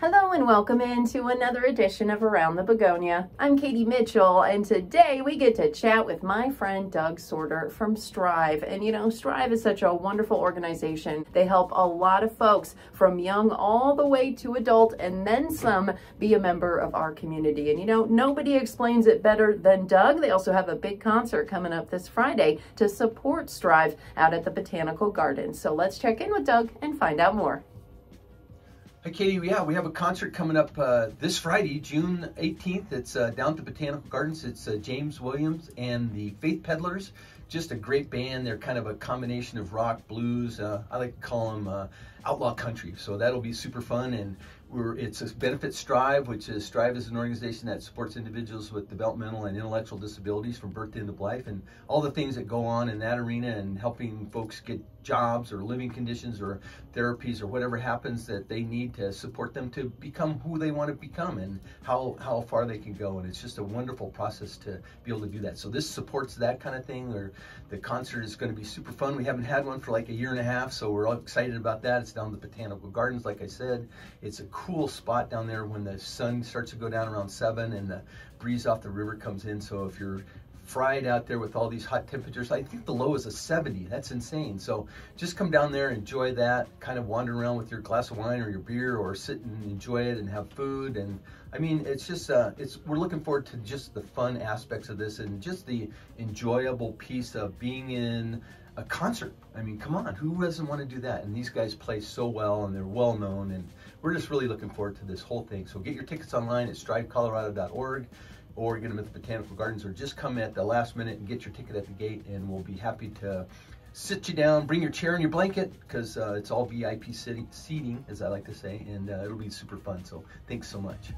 Hello and welcome into another edition of Around the Begonia. I'm Katie Mitchell and today we get to chat with my friend Doug Sorter from Strive. And you know, Strive is such a wonderful organization. They help a lot of folks from young all the way to adult and then some be a member of our community. And you know, nobody explains it better than Doug. They also have a big concert coming up this Friday to support Strive out at the Botanical Garden. So let's check in with Doug and find out more. Hi, Katie. Yeah, we have a concert coming up uh, this Friday, June 18th. It's uh, down to Botanical Gardens. It's uh, James Williams and the Faith Peddlers. Just a great band. They're kind of a combination of rock, blues. Uh, I like to call them uh, outlaw country. So that'll be super fun. And we're, it's a benefit Strive, which is Strive is an organization that supports individuals with developmental and intellectual disabilities from birth to end of life and all the things that go on in that arena and helping folks get jobs or living conditions or therapies or whatever happens that they need to support them to become who they want to become and how, how far they can go. And it's just a wonderful process to be able to do that. So this supports that kind of thing. Or the concert is going to be super fun. We haven't had one for like a year and a half, so we're all excited about that. It's down the Botanical Gardens, like I said. It's a cool spot down there when the sun starts to go down around seven and the breeze off the river comes in. So if you're fried out there with all these hot temperatures. I think the low is a 70. That's insane. So just come down there, enjoy that, kind of wander around with your glass of wine or your beer or sit and enjoy it and have food. And I mean, it's just, uh, it's, we're looking forward to just the fun aspects of this and just the enjoyable piece of being in a concert. I mean, come on, who doesn't want to do that? And these guys play so well and they're well known and we're just really looking forward to this whole thing. So get your tickets online at strivecolorado.org or get them at the Botanical Gardens, or just come at the last minute and get your ticket at the gate, and we'll be happy to sit you down, bring your chair and your blanket, because uh, it's all VIP seating, as I like to say, and uh, it'll be super fun. So thanks so much.